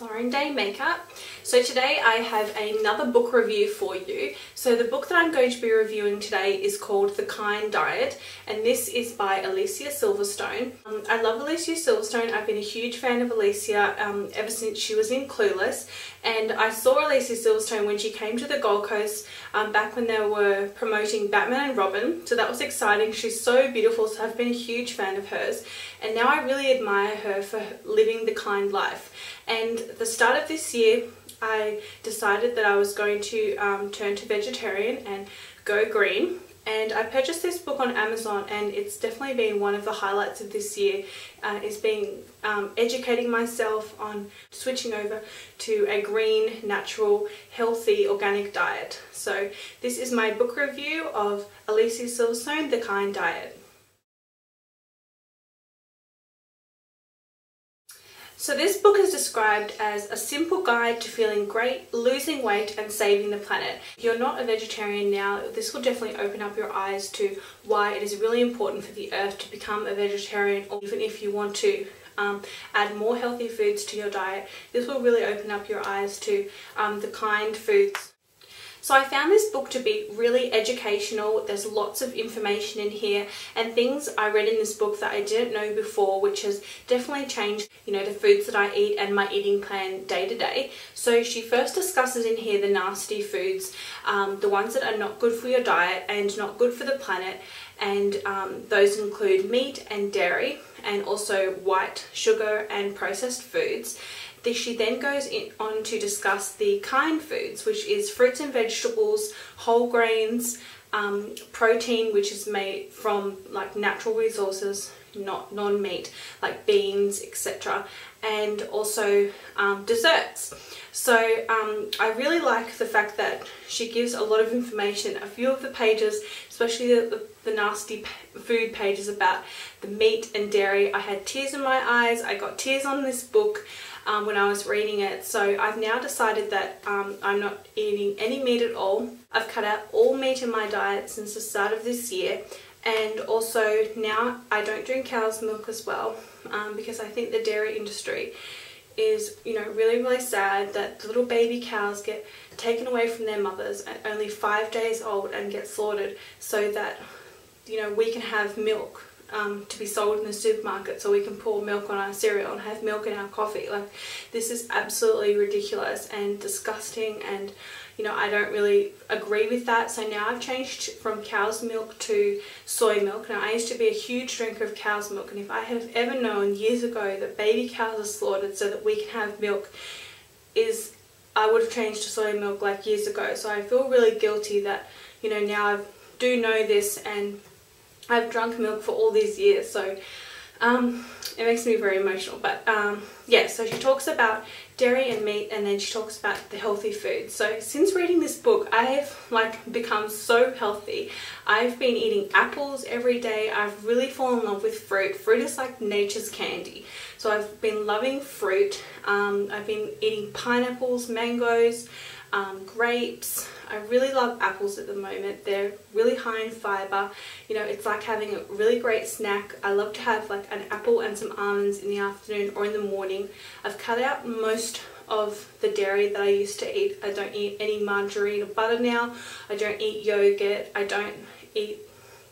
Lauren Day Makeup. So today I have another book review for you. So the book that I'm going to be reviewing today is called The Kind Diet and this is by Alicia Silverstone. Um, I love Alicia Silverstone. I've been a huge fan of Alicia um, ever since she was in Clueless and I saw Alicia Silverstone when she came to the Gold Coast um, back when they were promoting Batman and Robin. So that was exciting. She's so beautiful. So I've been a huge fan of hers. And now I really admire her for living the kind life. And the start of this year I decided that I was going to um, turn to vegetarian and go green and I purchased this book on Amazon and it's definitely been one of the highlights of this year uh, is being um, educating myself on switching over to a green, natural, healthy, organic diet. So this is my book review of Alicia Silverstone, The Kind Diet. So this book is described as a simple guide to feeling great, losing weight and saving the planet. If you're not a vegetarian now, this will definitely open up your eyes to why it is really important for the earth to become a vegetarian or even if you want to um, add more healthy foods to your diet. This will really open up your eyes to um, the kind foods so I found this book to be really educational. There's lots of information in here and things I read in this book that I didn't know before which has definitely changed you know the foods that I eat and my eating plan day to day. So she first discusses in here the nasty foods, um, the ones that are not good for your diet and not good for the planet and um, those include meat and dairy and also white sugar and processed foods she then goes on to discuss the kind foods, which is fruits and vegetables, whole grains, um, protein, which is made from like natural resources, not non-meat, like beans, etc. And also um, desserts. So um, I really like the fact that she gives a lot of information. A few of the pages, especially the, the nasty food pages about the meat and dairy, I had tears in my eyes. I got tears on this book um, when I was reading it. So I've now decided that um, I'm not eating any meat at all. I've cut out all meat in my diet since the start of this year and also now I don't drink cow's milk as well um, because I think the dairy industry is you know really really sad that little baby cows get taken away from their mothers at only five days old and get slaughtered so that you know we can have milk um, to be sold in the supermarket so we can pour milk on our cereal and have milk in our coffee. Like this is absolutely ridiculous and disgusting and you know I don't really agree with that so now I've changed from cow's milk to soy milk. Now I used to be a huge drinker of cow's milk and if I had ever known years ago that baby cows are slaughtered so that we can have milk is I would have changed to soy milk like years ago so I feel really guilty that you know now I do know this and I've drunk milk for all these years so um, it makes me very emotional but um, yeah so she talks about dairy and meat and then she talks about the healthy food. So since reading this book I've like become so healthy. I've been eating apples every day. I've really fallen in love with fruit. Fruit is like nature's candy. So I've been loving fruit. Um, I've been eating pineapples mangoes um, grapes. I really love apples at the moment. They're really high in fiber. You know, it's like having a really great snack. I love to have like an apple and some almonds in the afternoon or in the morning. I've cut out most of the dairy that I used to eat. I don't eat any margarine or butter now. I don't eat yogurt. I don't eat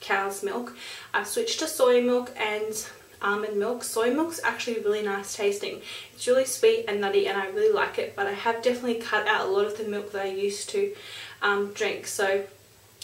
cow's milk. I've switched to soy milk and almond milk. Soy milk's actually really nice tasting. It's really sweet and nutty and I really like it but I have definitely cut out a lot of the milk that I used to um, drink. So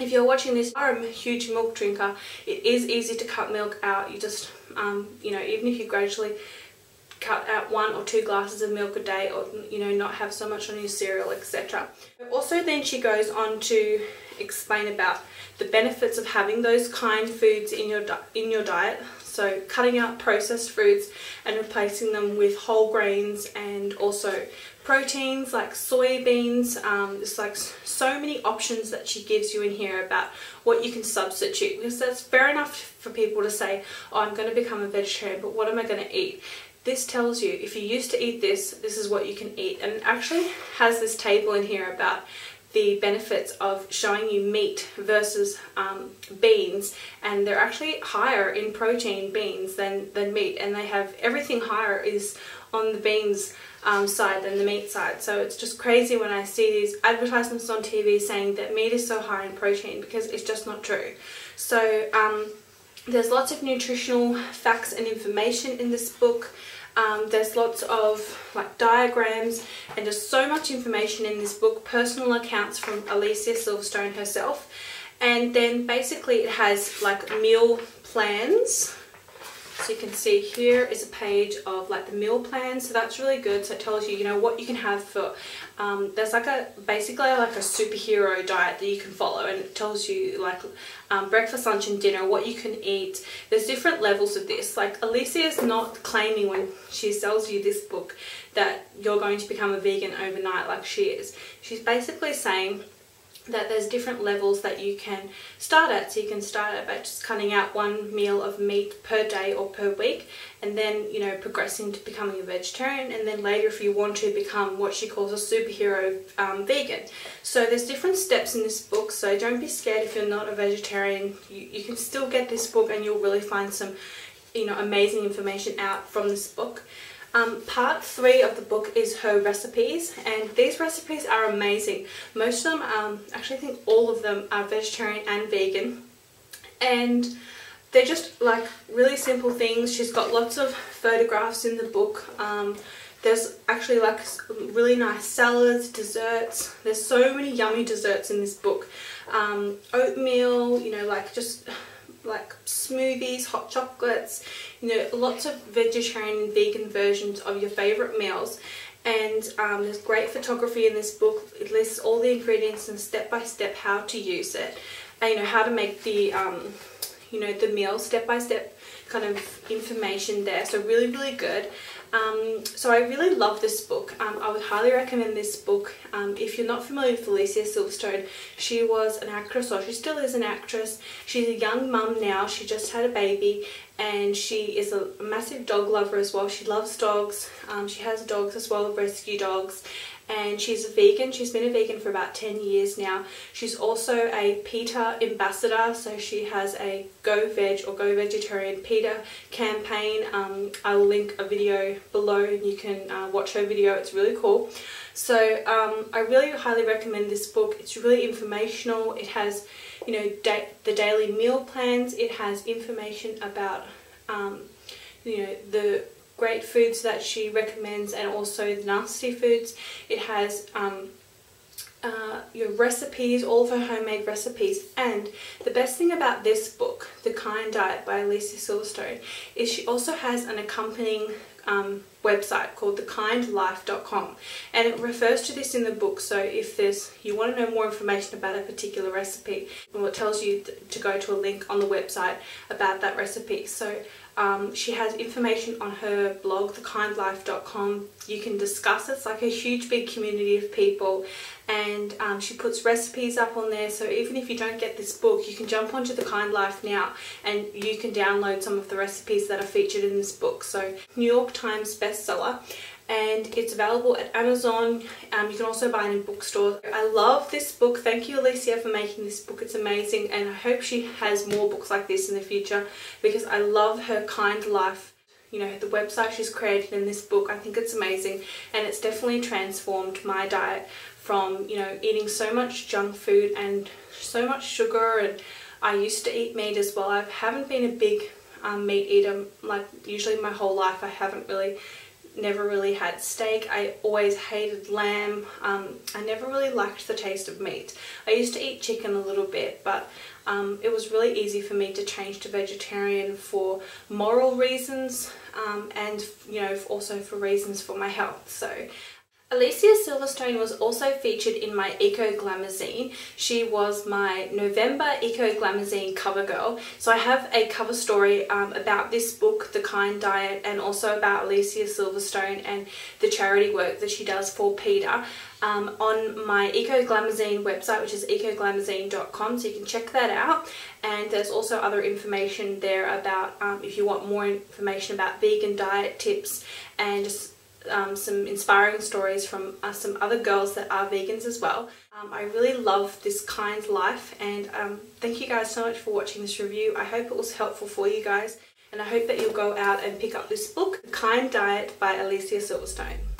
if you're watching this, I'm a huge milk drinker. It is easy to cut milk out. You just, um, you know, even if you gradually cut out one or two glasses of milk a day or you know not have so much on your cereal etc also then she goes on to explain about the benefits of having those kind foods in your in your diet so cutting out processed foods and replacing them with whole grains and also proteins like soybeans. Um, there's like so many options that she gives you in here about what you can substitute because that's fair enough for people to say, oh, I'm going to become a vegetarian, but what am I going to eat? This tells you if you used to eat this, this is what you can eat. And it actually has this table in here about the benefits of showing you meat versus um, beans and they're actually higher in protein beans than, than meat and they have everything higher is on the beans um, side than the meat side. So it's just crazy when I see these advertisements on TV saying that meat is so high in protein because it's just not true. So um, there's lots of nutritional facts and information in this book. Um, there's lots of like diagrams and just so much information in this book, personal accounts from Alicia Silverstone herself. And then basically it has like meal plans so you can see here is a page of like the meal plan. So that's really good. So it tells you, you know, what you can have for, um, there's like a, basically like a superhero diet that you can follow and it tells you like um, breakfast, lunch and dinner, what you can eat. There's different levels of this. Like Alicia is not claiming when she sells you this book that you're going to become a vegan overnight like she is. She's basically saying that there's different levels that you can start at. So you can start at by just cutting out one meal of meat per day or per week and then, you know, progressing to becoming a vegetarian and then later if you want to become what she calls a superhero um, vegan. So there's different steps in this book so don't be scared if you're not a vegetarian. You, you can still get this book and you'll really find some, you know, amazing information out from this book. Um, part three of the book is her recipes and these recipes are amazing. Most of them, um, actually I think all of them are vegetarian and vegan and they're just like really simple things. She's got lots of photographs in the book. Um, there's actually like really nice salads, desserts. There's so many yummy desserts in this book. Um, oatmeal, you know, like just like smoothies, hot chocolates, you know, lots of vegetarian and vegan versions of your favourite meals. And um, there's great photography in this book. It lists all the ingredients and step by step how to use it. And, you know, how to make the, um, you know, the meal step by step kind of information there. So really, really good. Um, so I really love this book. Um, I would highly recommend this book. Um, if you're not familiar with Alicia Silverstone, she was an actress, or she still is an actress. She's a young mum now. She just had a baby, and she is a massive dog lover as well. She loves dogs. Um, she has dogs as well, rescue dogs, and she's a vegan. She's been a vegan for about 10 years now. She's also a PETA ambassador, so she has a Go Veg or Go Vegetarian PETA campaign. Um, I'll link a video below and you can uh, watch her video. It's really cool. So um, I really highly recommend this book. It's really informational. It has, you know, da the daily meal plans. It has information about, um, you know, the great foods that she recommends and also the nasty foods. It has um, uh, your recipes, all of her homemade recipes. And the best thing about this book, The Kind Diet by Alicia Silverstone, is she also has an accompanying um, website called thekindlife.com and it refers to this in the book so if there's you want to know more information about a particular recipe well it tells you to go to a link on the website about that recipe so um, she has information on her blog, thekindlife.com. You can discuss. It's like a huge big community of people and um, she puts recipes up on there so even if you don't get this book you can jump onto the Kind Life now and you can download some of the recipes that are featured in this book. So New York Times bestseller and it's available at Amazon. Um, you can also buy it in bookstores. I love this book. Thank you Alicia for making this book. It's amazing and I hope she has more books like this in the future because I love her kind life. You know, the website she's created in this book, I think it's amazing and it's definitely transformed my diet from, you know, eating so much junk food and so much sugar and I used to eat meat as well. I haven't been a big um, meat eater like usually my whole life I haven't really never really had steak. I always hated lamb. Um, I never really liked the taste of meat. I used to eat chicken a little bit, but um, it was really easy for me to change to vegetarian for moral reasons um, and you know also for reasons for my health. So Alicia Silverstone was also featured in my Eco Glamazine. She was my November Eco Glamazine cover girl. So I have a cover story um, about this book, The Kind Diet, and also about Alicia Silverstone and the charity work that she does for PETA. Um, on my Eco Glamazine website, which is ecoglamazine.com, so you can check that out. And there's also other information there about um, if you want more information about vegan diet tips and just um, some inspiring stories from uh, some other girls that are vegans as well. Um, I really love this kind life and um, thank you guys so much for watching this review. I hope it was helpful for you guys and I hope that you'll go out and pick up this book, Kind Diet by Alicia Silverstone.